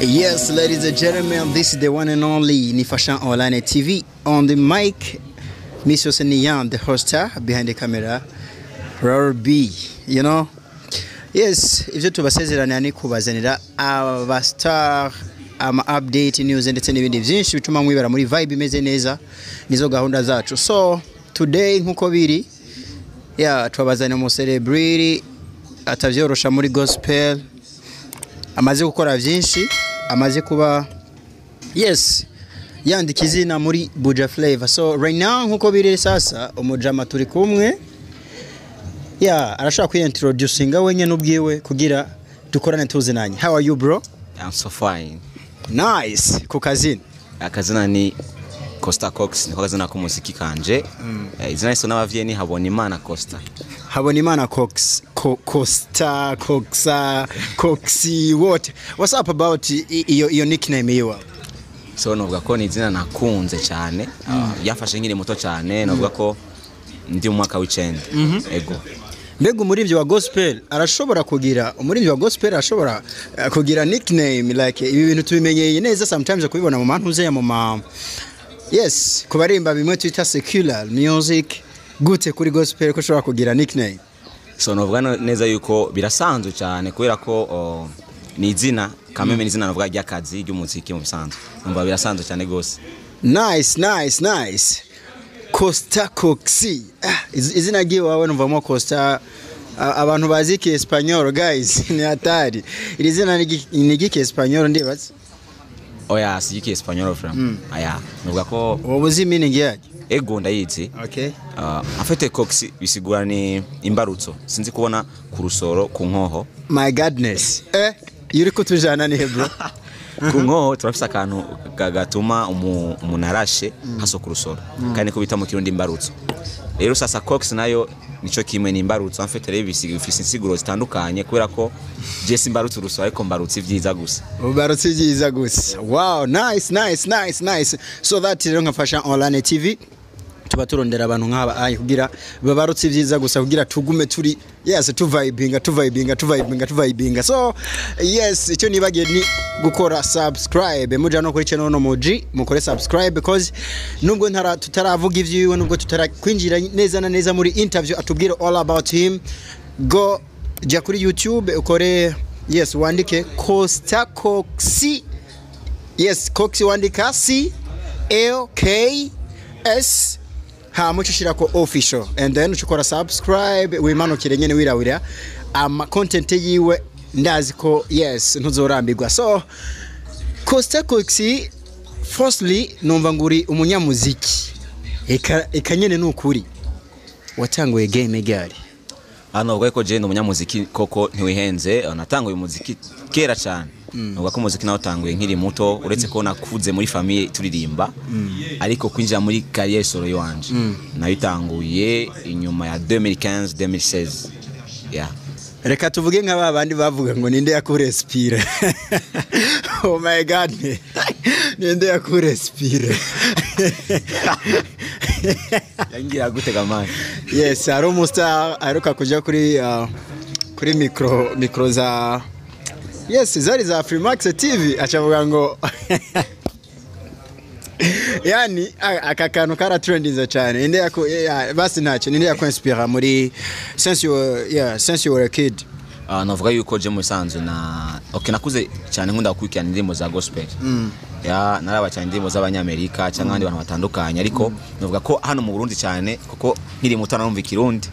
Yes, ladies and gentlemen, this is the one and only Nifashan Online TV. On the mic, Miss Yoseniyan, the hoster, behind the camera, Ror B, you know? Yes, ibyo tubasezerana ni kubazanira aba star ama update news ndetse n'ibindi byinshi bituma mwibera muri vibe imeze neza nizo gahunda zacu so today nk'uko biri ya twabazaniye umu celebrity atavyorosha muri gospel amaze gukora byinshi amaze kuba yes yandika izina muri buja flavor. So right now nk'uko biri sasa umujama turi kumwe. Ya arashaka kwiyintroducinga wenyine ubwiwe kugira dukorane tuzinanye how are you bro? I'm so fine. nice. Ku kazina? Akazina ni Costa Cox niko kazina k'umuziki kanje. Eh, Izina riso n'abavyeyi ni Habonimana Costa. habonimana cox Co- costa coxa coxi what what's up about iyo iyo nickname yiwa So novuga ko ni izina nakunze cyane. Ah, Yafashe nkiri muto cyane novuga ko ndi mu mwaka w'icenda. Ego. mbega umuririmbyi wa gospel arashobora kugira umuririmbyi wa gospel arashobora eh, kugira nickname like ibi bintu tubimenyeye neza sometimes kubibona mu mantuze ya mu ma yes ku barimba bimwe twita secular music gute kuri gospel ko ushobora kugira nickname. So novuga no- neza yuko birasanzwe cyane kubera ko ni izina kameme ni izina novuga ry'akazi ry'umuziki mu bisanzwe. Numva birasanzwe cyane gose. nice nice nice. Costa coxi ah, iz- izina ry'iwawe numvamo costa. Abantu bazi ki guys ni hatari. Iri zina ni giki espanyol ndibaza? Oya sijiki Espanyol from. Aya, novuga ko ubu uzi meaning yaryo ego ndayizi. okay. Uh, afite cox bisigura ni imbarutso. Sinzi kubona ku rusoro ku nkoho. My godness eh iyo uri kutujana ni he bro? Ku nkoho turafise akantu ga- gatuma umu- umuntu arashe haso ku rusoro. Kandi niko bita mu kirundi imbarutso. Rero sasa cox na yo nico kimwe ni imbarutso afite rero bifise insiguro zitandukanye kubera ko jesi imbarutso urusoro ariko mbarutse ibyiza gusa. Ubarutse byiza gusa. Wow nice nice nice nice. So that rero nkafasha online tv tuba turondera abantu nk'aba. Ayi kugira babarutse ibyiza gusa kugira tugume turi yes tuvibinga tuvibinga tuvibinga tuvibinga so yes icyo nibagiye ni gukora subscribe. Muja no kuri channel no muji mukore subscribe because nubwo ntara tutaravuga ivy'iwe nubwo tutarakwinjira neza na neza muri interview atubwire all about him. Go jya kuri youtube ukore yes wandike costa coxi. Yes coxi wandika c l k s hama uca ushirako official. And then uca ukora subscribe wimanukire nyene wirawira ama content yiwe ndazi ko yes ntuzorambirwa. So costa coxi firstly numva ngo uri umunyamuziki. Eka eka nyene ni ukuri watanguye game gari ubwo ko jenda umunyamuziki koko ntiwihenze natanguye umuziki kera cyane uvuga ko umuziki nawe utanguye nkiri muto uretse ko nakuze muri famiye turirimba ariko kwinjira muri carrière solo yanje. Nayo itanguye inyuma ya 2015 2016 yeah. Reka tuvuge nka ba bandi bavuga ngo ninde yakurespire oh my god ninde yakurespire yangira gutega amazi yes hari umustar aheruka kujya kuri uh, kuri mikro za yes zari za Freemax TV acavuga ngo yani aka kantu kara trendinze cyane. Ninde yako basi ntacyo. Ninde yakwinspira muri since you were, yeah since you were a kid. Uh, navuga yuko je mu bisanzwe na okay nakuze cyane nkunda gukurikirana indirimbo za gospel. Ya naraba cyane indirimbo z'abanyamerika cyangwa abandi bantu batandukanye. Ariko navuga ko hano mu Burundi cyane kuko nkiri muto narumva ikirundi.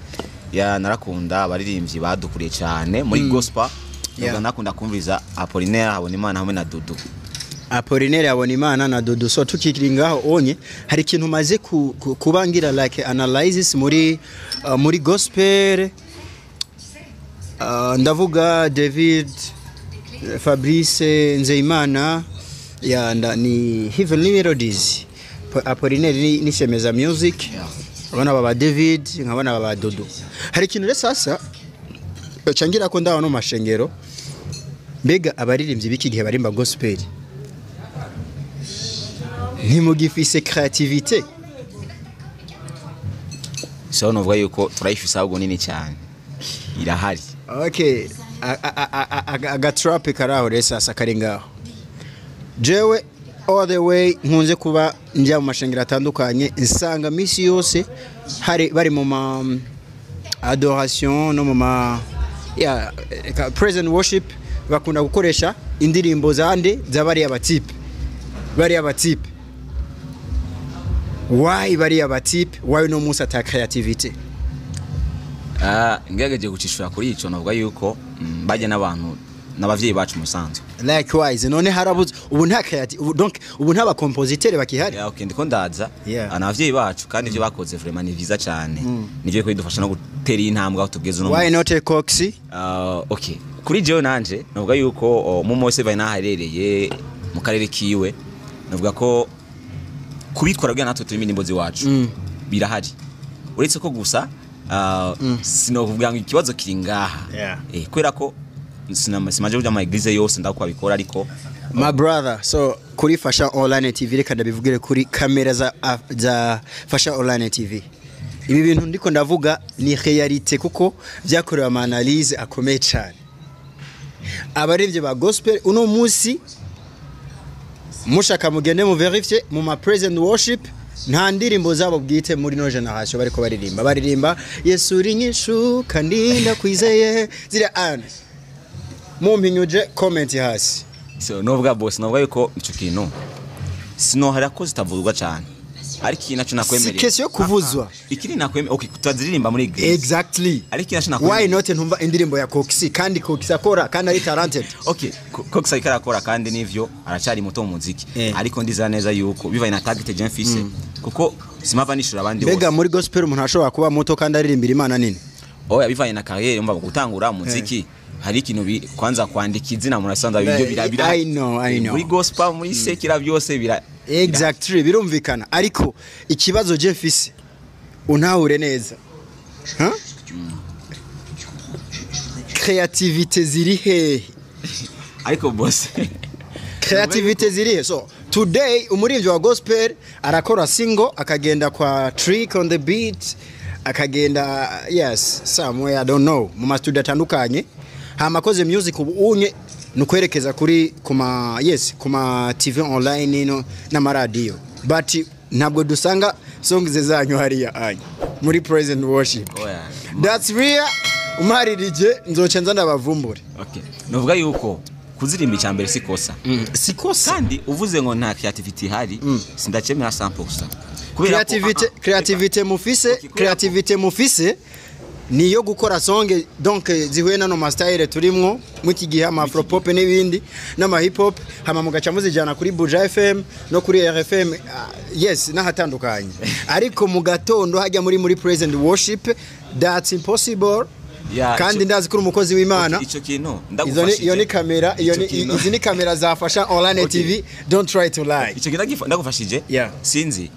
Ya narakunda abaririmbyi badukuriye cyane muri gospel. Yeah. nakunda kumviriza Apollinaire Habonimana hamwe na Dudu. Apollinaire abona imana na Dudu. So tukikiri ngaho onye hari ikintu umaze ku, ku, kubangira like analysis muri uh, muri gospel. Uh, ndavuga David Fabrice Nzeyimana. Ya nda, ni Heavenly Melodies. Po- Apollinaire ni, Shemeza Music. Abana baba David nkabona baba Dudu. Hari ikintu rero sasa cangira ko ndaho no mashengero. Mbega abaririmbyi b'iki gihe barimba gospel? Ntimugifise creativité so navuga yuko turayifise ahubwo nini cyane. Irahari. Okay agatrape kari aho rero sasa kari ngaho. Jewe all the way nkunze kuba njya mu mashengero atandukanye nsanga misi yose bari mu ma adoration no mu ma praise and worship. Bakunda gukoresha indirimbo zande z'abariya batipe bariya batipe why bariya batipe why uno munsi ata creativity? Ah, ngerageje gucishura kuri ico navuga yuko mm, bajya n'abantu n'abavyeyi bacu musanzwe likewise none harabuze ubu nta ubu donc ubu nta bakompositere bakihari. Ya, okay, ndiko ndaza. Yeah. ana abavyeyi bacu kandi ivyo bakoze vraiment ni vyiza cyane nivyo ko bidufasha no gutera intambwe aho tugeze uno why not a coxy Ah, okay. Kuri jewe nanje navuga yuko mu mose bari naharereye mu karere kiwe navuga ko kubikora bwa natwe turimo indimbo ziwacu birahari. Uretse ko gusa ah, sinokuvuga ngo ikibazo kiri ngaha. Eh, kubera ko sinama- simaje kuja mu eglise yose ndako abikora ariko my brother so kuri fasha online tv reka ndabivugire kuri kamera za, za fasha online tv ibi bintu ndiko ndavuga ni realite kuko byakorewe ama analyse akomeye cyane abarevye ba gospel uno munsi mushaka mugende mu verifye mu ma present worship nta ndirimbo zabo bwite muri no generation bariko baririmba. Baririmba yesu uri nyishu kandi ndakwizeye ziriya ane mumpinyuje comment hasi. So novuga boss novuga yuko ico kintu sinohara ko zitavurwa cyane ariko iki naco si nakwemereye kesi yo kuvuzwa. Ikiri nakwemereye okay tutaziririmba muri eglise. Exactly. Ariko iki naco why nakwemereye not ntumva indirimbo ya Coxy kandi Coxy akora kandi ari talented. Okay Cox ariko arakora kandi nivyo aracari muto mu muziki. Eh. ariko ndizera neza yuko bivaye na target je mfise kuko simava nishura abandi mbega bose muri gospel umuntu ashobora kuba muto kandi aririmbira imana nini? Oya bivaye na carrière mba gutangura umuziki hari ikintu kwanza kwandika izina murasanzwe ibyo bira bira I know, I know. muri gospel muri sekira byose bira exactly birumvikana. Ariko ikibazo je mfise untahure neza. Huh? creativity ziri hehe. Ariko boss creativity zirihe so today umuririmbyi wa gospel arakora single akagenda kwa trick on the beat akagenda yes somewhere i don't know mu mastudio atandukanye. Hama akoze music ubu unye ni ukwerekeza kuri kuma yes kuma tv online no n'amaradiyo. But ntabwo dusanga song ze zanyu hariya anyu muri present worship. Oya that's real umparirije nzoca nza ndabavumbure. Okay novuga yuko kuzirimba icyambere si kosa. Sikosa kandi uvuze ngo nta creativity ihari sindakemera 100% kubera ko- creativity creativity mufise creativity mufise niyo gukora songe donc zihuye nano ma style turimwo mu iki gihe ama afropop n'ibindi n'ama hip hop hama mugaca muzijana kuri Buja FM no kuri RFM ah, yes n'ahatandukanye. Ariko mu gatondo hajya muri muri present worship impossible. Yeah, kandi ndazi ko uri umukozi w'Imana. Iyo ni kamera izi ni kamera zafasha Okay. TV don't try to lie. Icyo kintu ndagufashije? Sinzi.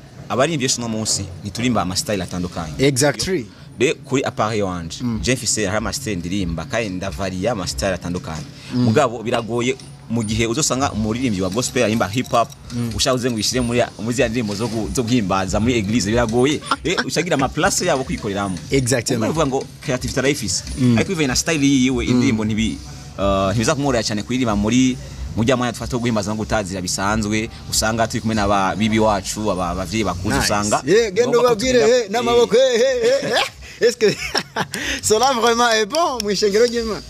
Benshi uno munsi ntiturimba amasitayile atandukanye. Exactly. Rero kuri appareil wanje je mfise hari amasitayile ndirimba kandi ndavariya amasitayile atandukanye. Mugabo biragoye mu gihe uzosanga umuririmbyi wa gospel arimba hip hop ushaka uze ngo uyishire muri muri ziriya ndirimbo zo zo guhimbaza muri eglise biragoye. Eh, ushagira ama place yabo kwikoreramo. Exactement. Ubwo bivuga ngo creativity arayifise ariko bivaye na style yiwe indirimbo ntibi uh, ntibiza kumworohera cyane kuririmba muri mujya mwanya dufata wo guhimbaza no gutazira bisanzwe usanga turi kumwe n'aba bibi wacu aba bavyeyi bakuze usanga genda ubabwire he n'amaboko he he. Est-ce que cela vraiment est bon mu ishengero ry'Imana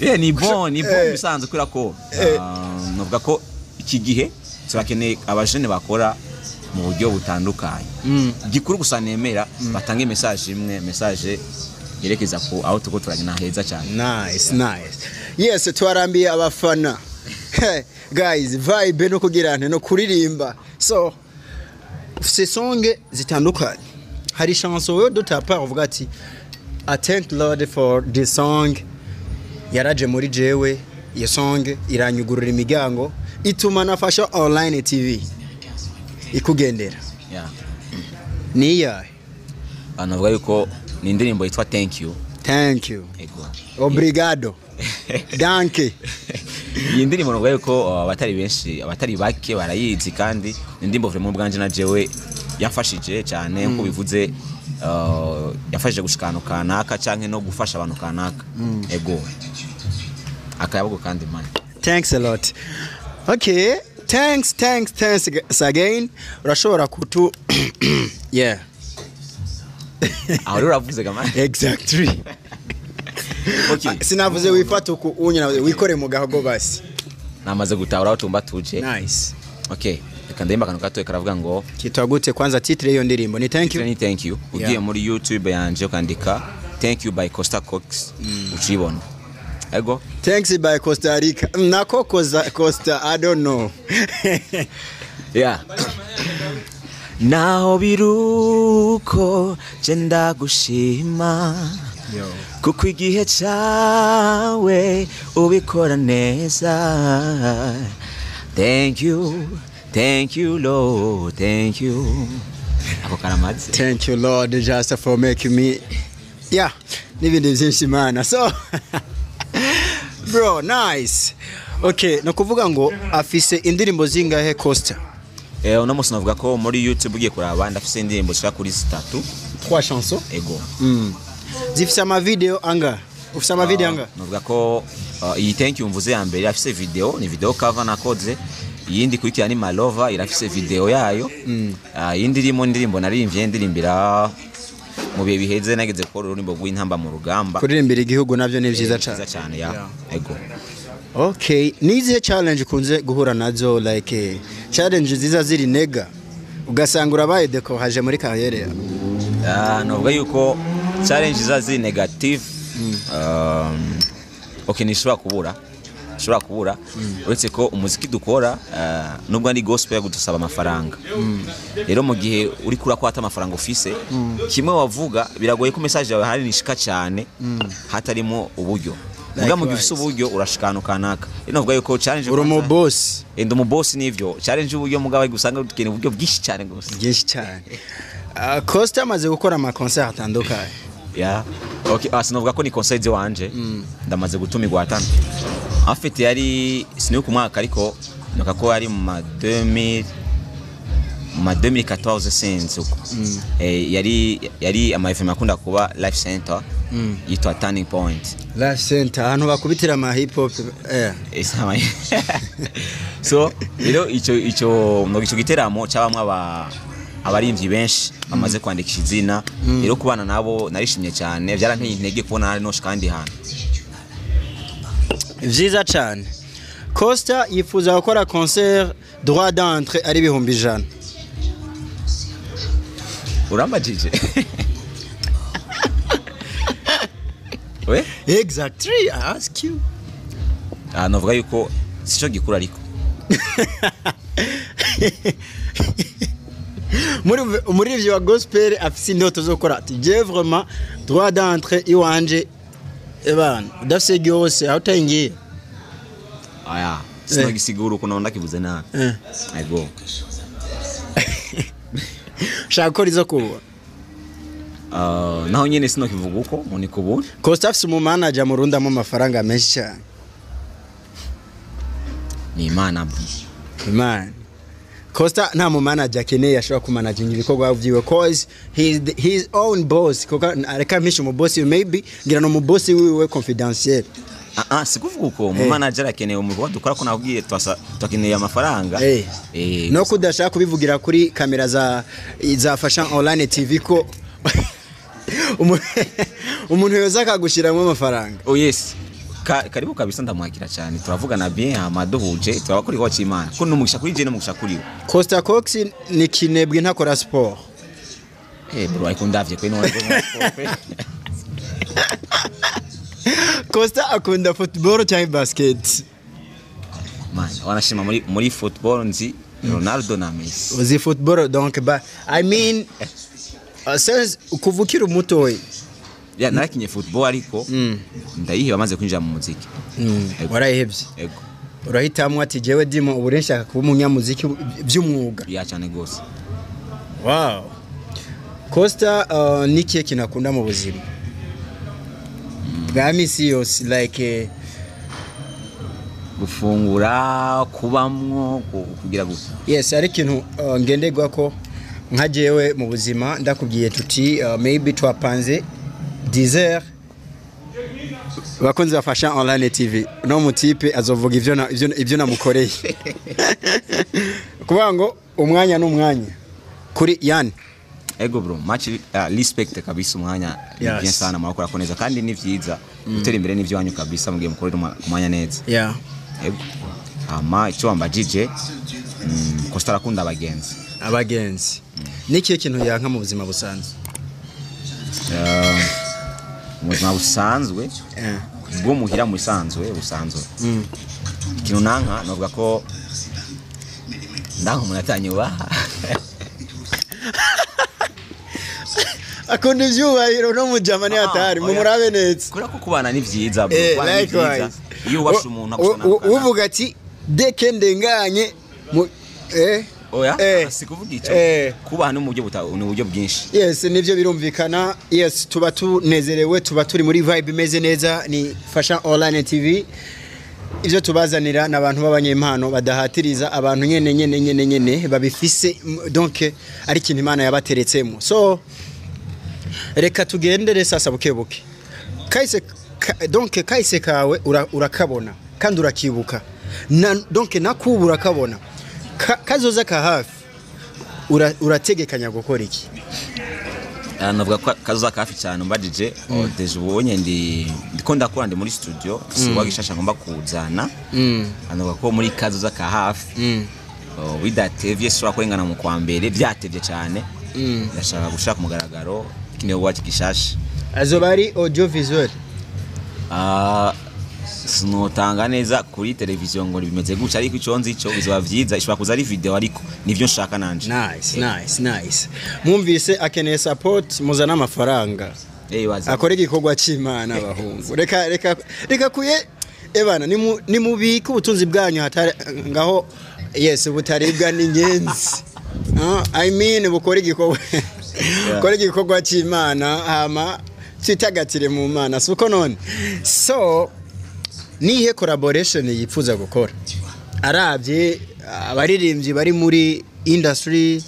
Eh, ni bon ni bon Eh. bisanzwe kubera ko Eh. ah, novuga ko iki gihe turakeneye abajene bakora mu buryo butandukanye. Gikuru gusa nemera batange message imwe message yerekeza ku aho tuko turagenda heza cyane. Nice nice. Yes twarambiye abafana. guys vibe no kugira nte no kuririmba. So ufise songe zitandukanye. Hari chanson yo dutapa uvuga ati I thank Lord for this song. Yaraje muri jewe iyo song iranyugurura imiryango ituma nafasha online TV ikugendera. Ni iyahe Ah, navuga yuko ni indirimbo yitwa thank you. Thank you. Obrigado. Danke. Iyi ndirimbo navuga yuko ah, abatari benshi abatari bake barayizi kandi indirimbo vraiment bwanje na jewe yafashije cyane nk'uko bivuze ah, yafashije gushika ahantu kanaka canke no gufasha abantu kanaka. Ego. Akayabugo kandi mani thanks a lot. Okay thanks thanks thanks again. Urashobora kutu yeah. Aho rero uravuze gamani exactly. Sinavuze wifata uku unyina wikore mu gahogo basi. Namaze gutahura aho tumba tuje. Nice. Okay reka ndahimba akantu gatoya karavuga ngo kitwa gute kwanza titre y'iyo ndirimbo. Ni thank you. Ni thank you. Ugiye muri youtube yanje ukandika thank you by costa cox. Ucibona ego? Thanks by costa rica. Mm, nako costa costa i don't know. Yeah. Naho biruko je ndagushima. Kuko igihe cyawe ubikora neza. Thank you thank you lord thank you. Ako karamaze. Thank you lord just for making me yeah n'ibindi byinshi mana so bro nice. Okay ni ukuvuga ngo afise indirimbo zingahe costa eh uno munsi navuga ko muri youtube ugiye kuraba ndafise indirimbo zishaka kuri zitatu. Trois chansons. Ego. Mm. Zifise amavideo anga. Ufise amavideo anga. Navuga ko iyi thank you mvuze ya mbere irafise video ni video cover nakoze iyindi kurikira ni malova irafise video yayo Ah, iyindi irimo indirimbo naririmbye ndirimbira mu bihe biheze nageze gukora ururimbo rw'intamba mu rugamba. Kuririmbira igihugu navyo ni Vyiza cane cyane ya. Ego. Okay nizihe challenge ukunze guhura na zo like eh, challenge ziza ziri nega? Ugasanga urabaye decourage muri carrière yawe Ah, navuga yuko challenge za ziri negative um, okay nishobora kubura nshobora kubura. Uretse ko umuziki dukora ah, nubwo ari gospel gudusaba amafaranga. Rero mu gihe uri kura ko amafaranga ufise kimwe wavuga biragoye ko message yawe hari nishika cyane hatarimo uburyo. Muga mu gihe ufise uburyo urashikana kanaka rero navuga yuko challenge uri kwanza- umu boss enda umubosi nivyo. Challenge y'uburyo mugabo gusanga dukeneye uburyo bwinshi cyane gose byinshi cyane. Ah, costa amaze gukora amaconcert atandukanye. Sinavuga ko ni conseil wanje. Ndamaze gutumirwa atanu afite yari sinibuka umwaka ariko nuka ko yari mu ma 2000 mu ma 2014 sinzi uko. Eh, yari yari ama FM akunda kuba life center yitwa turning point. Life center ahantu bakubitira ama hip hop eh. Isama. so rero icyo icyo ngo icyo giteramo cyabamwe aba abarimvyi benshi bamaze kwandikisha izina. Rero kubana nabo narishimye cyane. Byaranteye intege kubona hari nosh kandi hantu. Vyiza cyane costa yifuza gukora concert droit d'entrée ari ibihumbi ijana. Urambajije we? Exactly i ask you. Ah navuga yuko sico gikura ariko. umuririmbyi wa gospel afise indoto zo gukora je vraiment droit d'entrée iwanje ebana udafise ryose aho utangiye aya sinagisigura ukuntu ndakivuze nabi. Eh. ego ushaka gukora izo kuba? Ah, naho nyene sinokivuga uko ngo ni kubura costa afise umumanager murundamo amafaranga menshi cyane. Ni imana man costa nta mumanager akeneye ashobora kumanaginga ibikorwa vyiwe cause he is the- his own boss. Kuko areka mpisha umubosi maybe ngira no umubosi wiwe confidentiel. Ah, ah, sikuvuga uko mu Eh. manager akeneye umurwa. Dukora ko twasa- twakeneye amafaranga. Eh. Eh, no kudashaka kubivugira kuri kamera za za fashion online tv ko umu- umuntu yoza akagushyiramo amafaranga. Oh yes. Karibu kabisa ndamwakira cyane. Turavugana bien hama duhuje turabakora ikigo cy'imana ko numugisha kuri je n'umugisha kuri we. Costa cox ni kinebwe ntakora siporo eh bro ariko ndavye kwe none costa akunda football cyangwa basket. Man wanashima muri muri football nzi Ronaldo na Messi. Uzi football donc ba i mean uh, since kuva ukiri umutoyi ya narakinye football ariko ndayihiba maze kwinjira mu muziki. Ego. warayihebye urahitamo ati jewe dimo ubu nshaka kuba umunyamuziki by'umwuga. Ya cyane gose wow. Costa uh, ni kihe kintu akunda mu buzima bwa misi yose like eh, gufungura kubamwo ku- kugira gusa yes ari ikintu uh, ngenderwa ko nka jewe mu buzima ndakubwiye tuti uh, maybe twapanze 10 heures. Bakunzi bafasha online tv no mutipe azovuga ivyo- ivyo namukoreye. Kuvuga ngo umwanya n'umwanya. Kuri yani ego bro much uh, respect kabisa umwanya. Ni bien sana murako rakora neza. Kandi ni vyiza. Gutera imbere n'ivyo wanyu kabisa mugiye mukorera umwa- ku mwanya neza. Yeah. ego. Ama icyo wambajije mm, Costa arakunda abagenzi. Abagenzi. N'ikihe kintu yanka mu buzima busanzwe? Uh, mu buzima busanzwe Eh. bwo muhira mu bisanzwe busanzwe. Mm. ikintu nanka novuga ko ndanka umuntu atanyubaha akunda ivyubahiro no mu jamani Ah, hatari oya. mumurabe neza. Kubera ko kubana ni vyiza bro. Eh, iyo ubasha umuntu uvuga ati deke ndenganye mu eh? Oya? Eh. si kuvuga icyo. Eh. kubaha mu buryo ni uburyo bwinshi. Yes nivyo birumvikana. Yes tuba tunezerewe tuba turi muri vibe imeze neza ni fasha online tv ivyo tubazanira ni abantu b'abanyempano badahatiriza abantu nyene nyene nyene nyene babifise donc ari ikintu imana yabateretsemo. So reka tugendere sasa buke buke. Kahise ka, donc kahise kawe ura- urakabona kandi urakibuka. Na, donc nakubu urakabona ka, kazoza ka hafi. Ura- urategekanya gukora iki? Ah, navuga ko kazoza kafi cyane umbajije oh, deje ubonye ndi ndiko ndakora ndi muri studio siwa gishasha ngomba kuzana. Mm. navuga ko muri kazoza ka hafi. Mm. oh, bidatevye sishobora kurengana mu kwa mbere byatevye cyane. Mm. ndashaka gushaka ku mugaragaro ikindi wacu gishasha. Azoba ari audio visuel Ah, sinotanga neza kuri televiziyo ngo bimeze gutya ariko icyo nzi cyo bizaba vyiza ishobora kuza ari video ariko nivyo nshaka nanje. Nice nice nice. Mwumvise akeneye support muzana amafaranga. Eh, akora igikorwa cy'imana abahungu. Reka reka reka kuye ebana nimu- nimubike ubutunzi bwanyu hatari ngaho yes butaribwa n'inyenzi Ah, i mean bukora igikorwa bukora igikorwa cy'imana hama twitagatire mu mana. Si uko none? So nihe collaboration yifuza gukora arabye abaririmbyi bari muri industry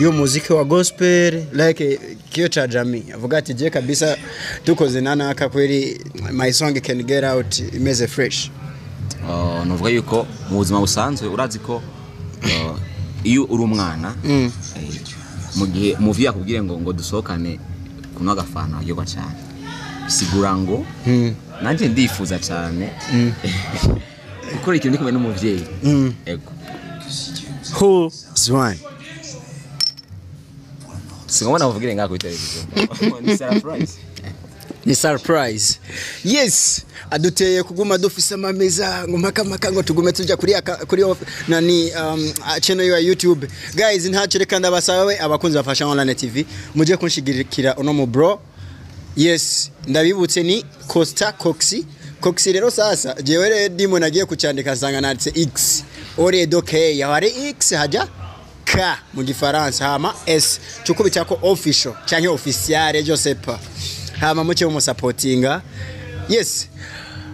y'umuziki wa gospel like kiyo cha jamii avuga ati je kabisa dukoze nanaka kweli my song can get out imeze fresh Uh, nuvuga yuko mu buzima busanzwe urazi ko uh, iyo uri umwana Mm. eh, mu gihe muvi yakubwiye ngo ngo dusohokane kuno agafana aryoha cyane sigura ngo Mm. Nanjye ndifuza cyane gukora ikintu ndi kumwe n'umuvyeyi. Mm. ego. Who zwan singomba navugire ngaho kuri televiziyo. Ni surprise. Ni surprise. Yes aduteye kuguma dufise amameza ngo mpaka ngo tugume tujya kuri kuri nani um, channel ya YouTube. Guys ntacyo reka ndabasabe abakunzi bafasha online TV muje kunshigirikira uno mu bro. Yes ndabibutse ni Costa Coxi Coxi rero sasa jewe rero ndimo nagiye kucyandika nsanga nanditse X. Oredo K. Yawari X haja K mu gifaransa. Hama S. Cukubi cyako official cyangwa official je sais pas hama muke mumusapotinga yes.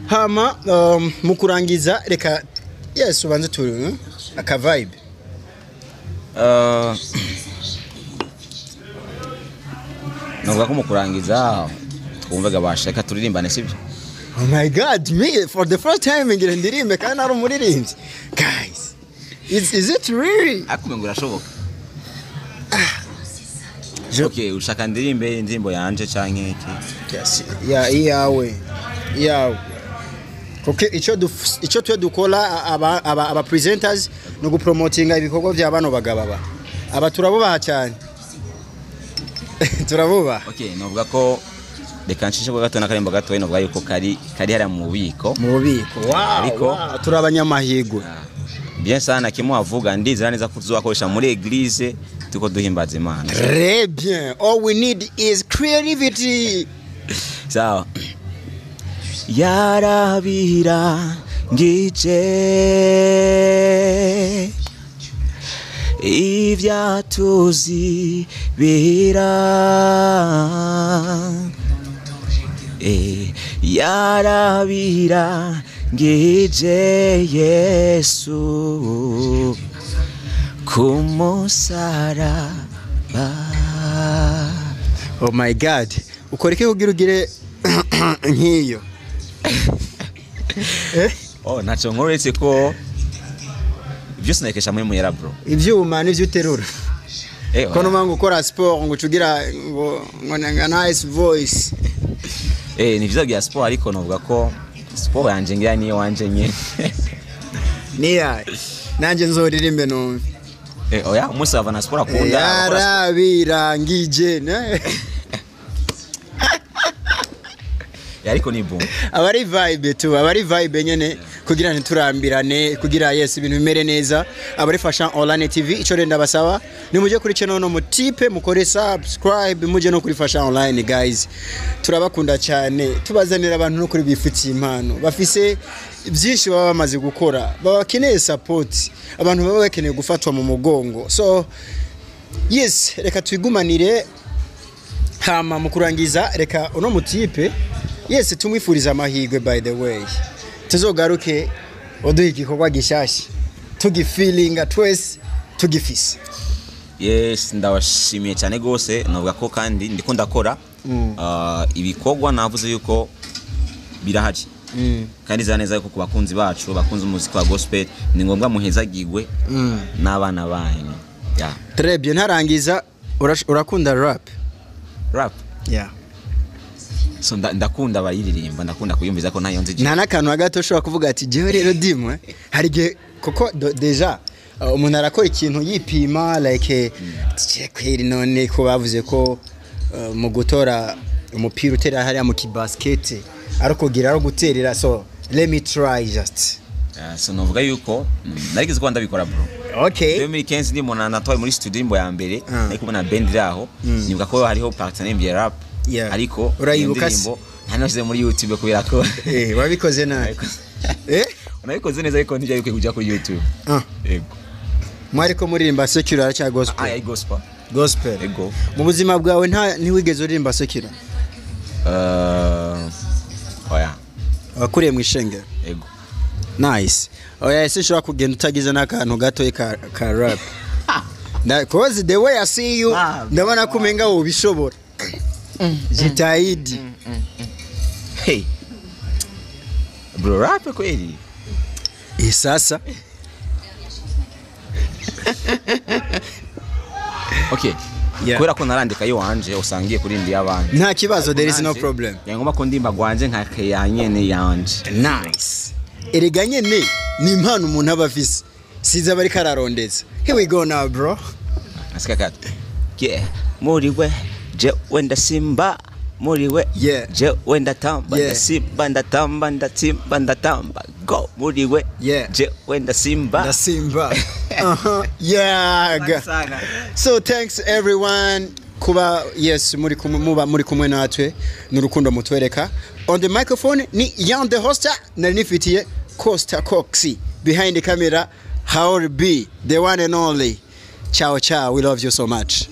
Hama um, mu kurangiza reka yes ubanze turi hmm? aka vibe. Uh, nuvuga ko mu kurangiza twumvaga bashaka turirimbane sibyo? Oh my god me for the first time ngira ndirimbe kandi ari umuririmbyi. Guys is, is it really? Ariko umengo birashoboka Je- okay ushaka ndirimbe indirimbo yanje canke iki? Yes, ya iyawe iyawe kuko icyo twe dukora aba presenters no gupromotinga ibikorwa bya bano bagabo aba. Aba turabubaha cyane. turabubaha okay novuga ko reka nshishe ko gato n'akarimbo gato novuga yuko kari kari hariya mu bubiko. Mu bubiko Ariko- turi abanyamahirwe. Bien sana kimwe wavuga ndizera neza ko tuzakoresha muri eglise tuko duhimbaza imana. Très bien all we need is creativity. Sawa. Yarabira ngice. Ivyatuzi bira. E, yarabira ngije yesu kumusaraba oh my god. Ukora iki kugira ugire nk'iyo? Eh? oh naco nkora uretse ko byose nabikesha muri muyera bro. Ivyuma nivyo uterura Eh, ko numanga ukora sport ngo ucugira ngo ngo nice voice. Eh, ni vyiza bya sport ariko novuga ko sport yanje ngira niyo wanje nye. Niya nanje nzoririmbe numve. Eh, oya umunsi wava na sport akunda abakora yarabirangije ariko ni bon aba ari vibe tu aba ari vibe nyene. Kugira ntiturambirane kugira yes ibintu bimere neza. Aba ari fashion online tv ico renda basaba ni muje kuri channel no mutipe mukore subscribe muje no kuri fashion online guys. Turabakunda cyane. Tubazanira abantu no kuri bifitiye impano. Bafise byinshi baba bamaze gukora. Baba bakeneye support. Abantu baba bakeneye gufatwa mu mugongo. So yes reka twigumanire. Hama mu kurangiza reka uno mutipe yese tumwifuriza amahirwe by the way. Tuzogaruke uduha igikorwa gishyashya. Tugifilinga twese tugifise. Yes ndabashimiye cyane gose novuga ko kandi ndiko ndakora Ah, ibikorwa navuze yuko birahari. Kandi zira neza yuko ku bakunzi bacu bakunze umuziki wa gospel ni ngombwa muhezagirwe n'abana banyu. Bien ntarangiza urakunda rap? Rap? Yeah. So nda- ndakunda abayiririmba ndakunda kuyumviza ko ntayo nzi nta n'akantu na gato ushobora kuvuga ati jewe rero dimwe hari igihe kuko deja uh, umuntu arakora ikintu yipima like tije kweri none ko bavuze ko uh, mu gutora umupira utera hariya mu kibaskete ari ukugira ari guterera so let me try just. Yeah, so novuga yuko mm, narigeze kuba ndabikora bro. Okay. Rero muri Kenzi ndimo na natoye muri studio imbo ya mbere Ah. ariko kubona band iri aho nibuka ko hariho partenaire ya rap. Ariko Urayibuka se? ntanashyize muri YouTube kubera ko eh wabikoze nabi. Eh? Unabikoze neza ariko ntijya yuko kujya kuri YouTube. Ah. Yego. Mwari ko muririmba secular cyangwa ah gospel. Gospel. Yego. Mu buzima bwawe ntiwigeze uririmba secular uh, oya. Wakuriye mu ishengero. Yego. Nice. Oya ese ushobora kugenda utagize n'akantu gato ka, rap? Nda- cause the way I see you Ah, ndabona ko umenga ubishobora. Jitahidi. Hey. Bro rap kweli? Eh, sasa. Okay. Yeah. kubera ko narandika yo wanje usangiye kurimba y'abandi nta kibazo there is no problem. Yangomba ko ndimba gwanje nka ya nyene yanje. Nice. Erega nyene ni impano umuntu aba afise. Siza bari kararondeza here we go now bro. Asika kato yeah muri we je wenda simba muriwe Yeah. je wenda tamba Yeah. ndasimba ndatamba nda ndatamba go muriwe Yeah. je wenda simba. Ndasimba uh-huh. yeah so thanks everyone. Kuba yes muri kumwe muba muri kumwe natwe. N'urukundo mutwereka. On the microphone ni Young the hoster nari nifitiye Costa Coxy behind the camera Haor B the one and only. Ciao ciao we love you so much